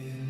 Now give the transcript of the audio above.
in